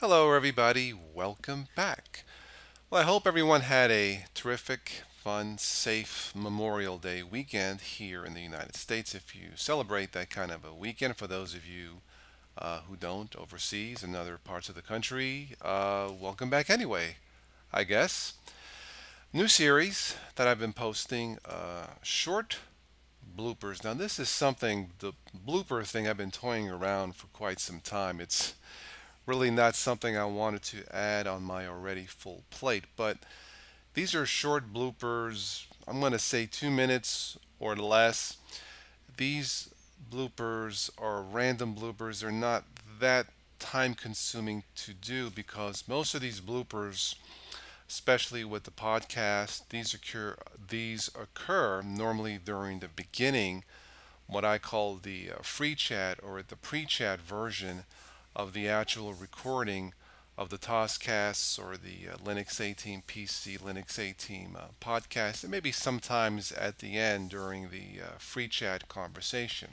Hello, everybody. Welcome back. Well, I hope everyone had a terrific, fun, safe Memorial Day weekend here in the United States. If you celebrate that kind of a weekend, for those of you uh, who don't overseas in other parts of the country, uh, welcome back anyway, I guess. New series that I've been posting uh, short bloopers. Now, this is something, the blooper thing I've been toying around for quite some time. It's really not something I wanted to add on my already full plate. But these are short bloopers. I'm going to say two minutes or less. These bloopers are random bloopers. They're not that time consuming to do because most of these bloopers especially with the podcast these occur these occur normally during the beginning what I call the uh, free chat or the pre-chat version of the actual recording of the TOSCasts or the uh, Linux A Team PC, Linux A Team uh, podcast, and maybe sometimes at the end during the uh, free chat conversation.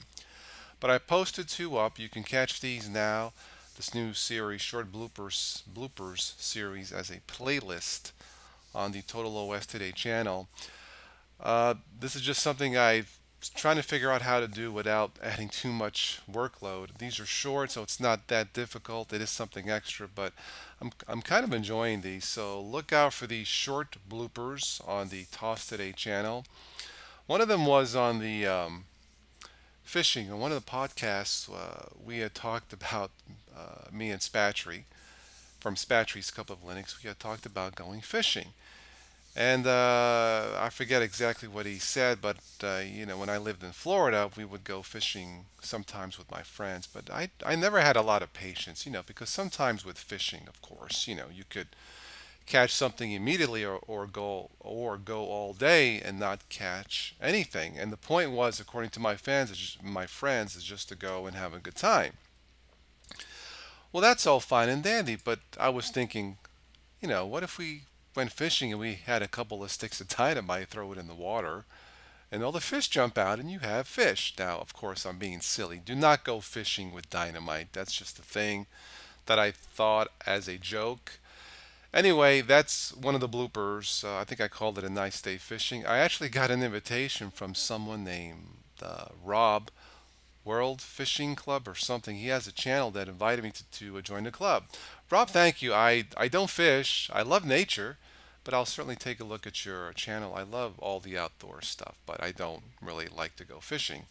But I posted two up. You can catch these now. This new series, short bloopers, bloopers series, as a playlist on the Total OS Today channel. Uh, this is just something I've trying to figure out how to do without adding too much workload. These are short, so it's not that difficult. It is something extra, but I'm, I'm kind of enjoying these. So look out for these short bloopers on the Toss Today channel. One of them was on the um, fishing. On one of the podcasts, uh, we had talked about uh, me and Spatry from Spatry's Cup of Linux. We had talked about going fishing. And uh, I forget exactly what he said, but uh, you know, when I lived in Florida, we would go fishing sometimes with my friends. But I, I never had a lot of patience, you know, because sometimes with fishing, of course, you know, you could catch something immediately or, or go or go all day and not catch anything. And the point was, according to my fans, just, my friends, is just to go and have a good time. Well, that's all fine and dandy, but I was thinking, you know, what if we went fishing and we had a couple of sticks of dynamite, throw it in the water, and all the fish jump out and you have fish. Now, of course, I'm being silly. Do not go fishing with dynamite. That's just a thing that I thought as a joke. Anyway, that's one of the bloopers. Uh, I think I called it a nice day fishing. I actually got an invitation from someone named uh, Rob World Fishing Club or something. He has a channel that invited me to, to join the club. Rob, thank you. I, I don't fish. I love nature but I'll certainly take a look at your channel. I love all the outdoor stuff, but I don't really like to go fishing.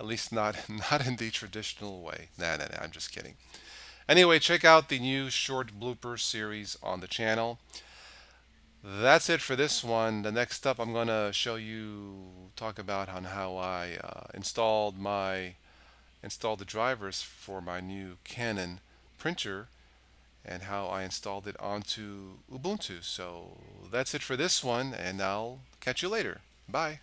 At least not, not in the traditional way. Nah, nah, nah, I'm just kidding. Anyway, check out the new short blooper series on the channel. That's it for this one. The next up, I'm going to show you, talk about on how I uh, installed my, installed the drivers for my new Canon printer and how I installed it onto Ubuntu. So that's it for this one, and I'll catch you later. Bye.